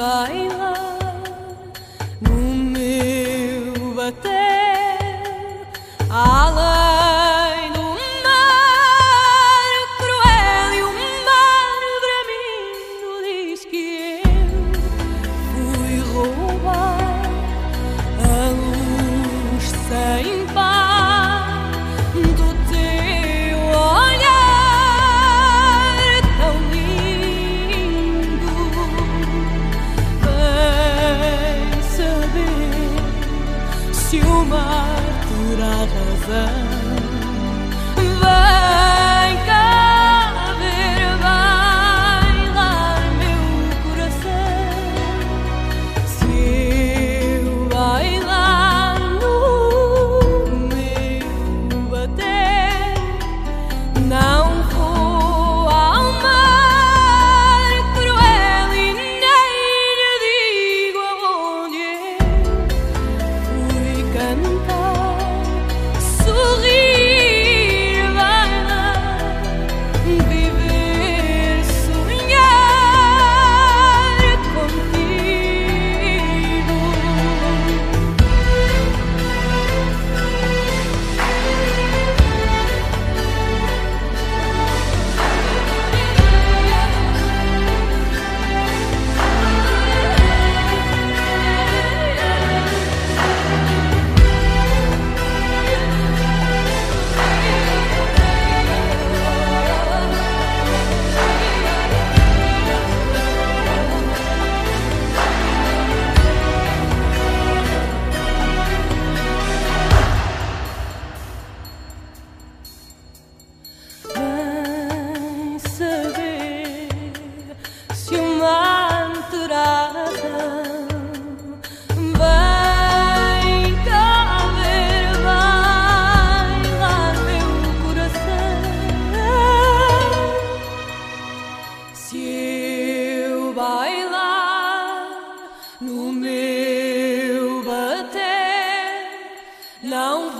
divine. 了 se uma anturada. Vem cá vai lá meu coração. Se eu bailar no meu bater, não